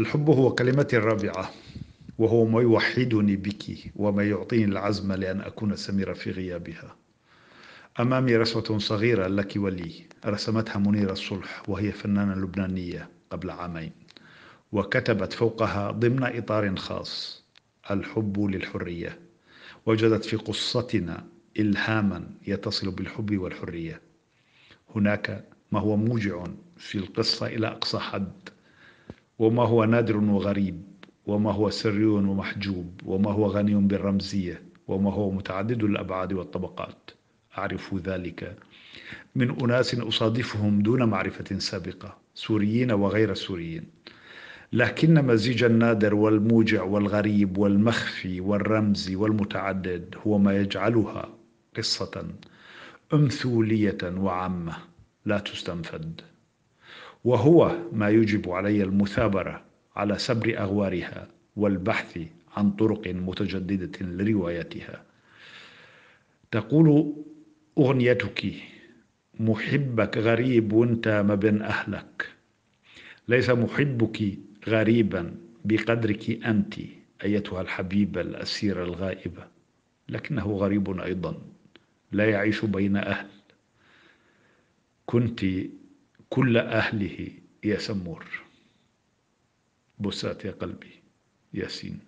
الحب هو كلمتي الرابعة وهو ما يوحدني بك وما يعطيني العزم لأن أكون سميرا في غيابها. أمامي رسمة صغيرة لك ولي رسمتها منيرة الصلح وهي فنانة لبنانية قبل عامين. وكتبت فوقها ضمن إطار خاص الحب للحرية. وجدت في قصتنا إلهاما يتصل بالحب والحرية. هناك ما هو موجع في القصة إلى أقصى حد. وما هو نادر وغريب وما هو سري ومحجوب وما هو غني بالرمزية وما هو متعدد الأبعاد والطبقات. أعرف ذلك من أناس أصادفهم دون معرفة سابقة سوريين وغير سوريين. لكن مزيج النادر والموجع والغريب والمخفي والرمزي والمتعدد هو ما يجعلها قصة أمثولية وعامة لا تستنفد. وهو ما يجب علي المثابرة على سبر أغوارها والبحث عن طرق متجددة لروايتها. تقول أغنيتك محبك غريب وانت ما بين أهلك. ليس محبك غريبا بقدرك أنت أيتها الحبيبة الأسيرة الغائبة لكنه غريب أيضا لا يعيش بين أهل. كنت كل أهله يا سمور. بسات يا قلبي ياسين